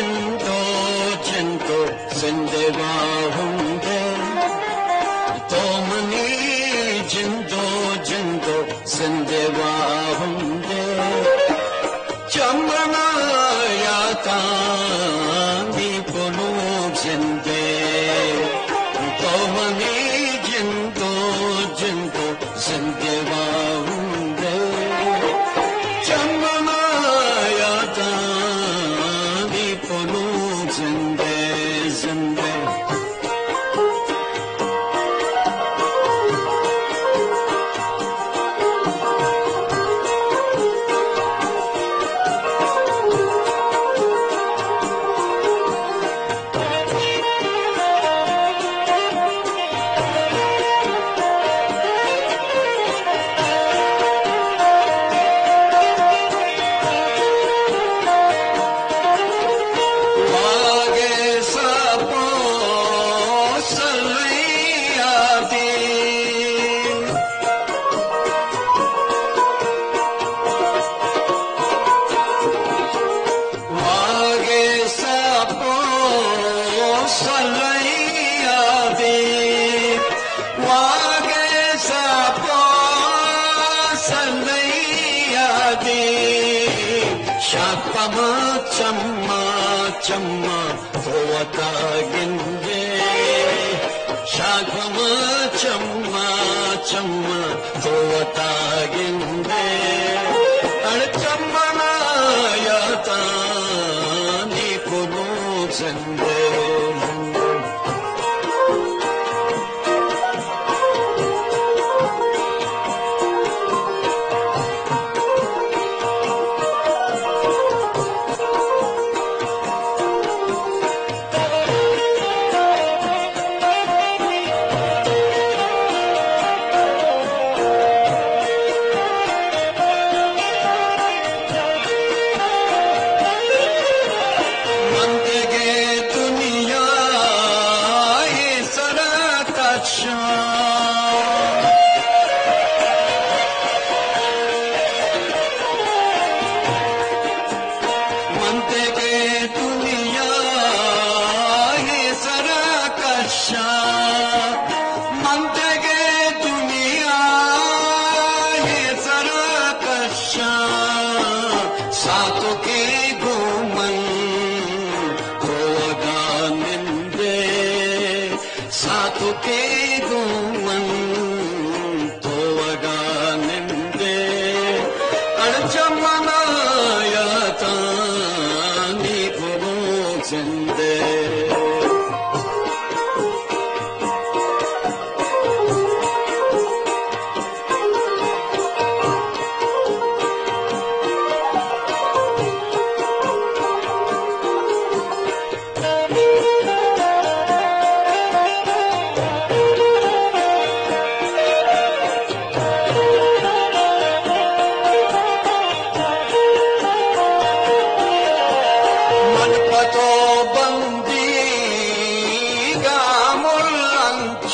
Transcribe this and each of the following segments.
ंदो जंतो सिंधे तोमनी जिंदो जंतो सिंध वाहूं चंद्रमा శాపమా చమ్మా చమ్మా కోవక గింజే శాపమా చమ్మా చమ్మా కోవక గింజే అడచమ్మనాయత నీకు చందే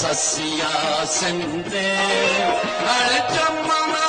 सस्या सिंधे हर चमता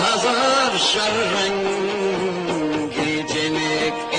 Hazar şerrengi celik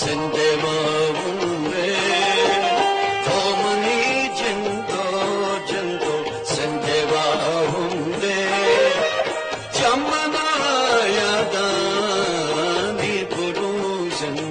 सिंधे बाबुनिे थो जंतो जंतो सिंधे